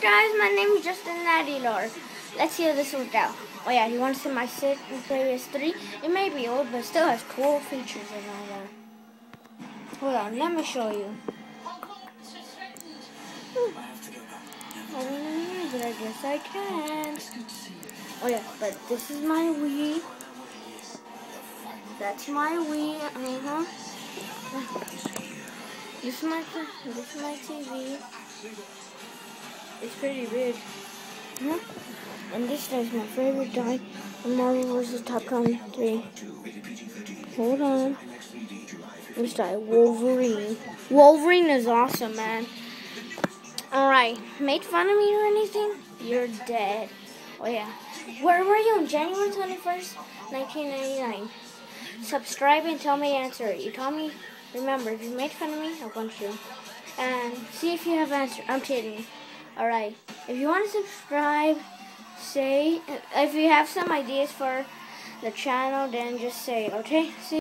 guys? My name is Justin Aguilar. Let's hear this worked out. Oh yeah, you want to see my Sid Playlist 3? It may be old, but still has cool features and all that. Hold on, let me show you. Know, but I guess I can. Oh yeah, but this is my Wii. That's my Wii. Uh huh. This is my this is my TV. It's pretty big. Huh? And this is my favorite die from Marvel vs. Capcom 3. Hold on. This die, Wolverine. Wolverine is awesome, man. Alright, made fun of me or anything? You're dead. Oh yeah. Where were you on January 21st, 1999? Subscribe and tell me the answer. You told me, remember, if you made fun of me, I'll punch you. And see if you have answer. I'm kidding. Alright. If you want to subscribe, say, if you have some ideas for the channel, then just say, okay? See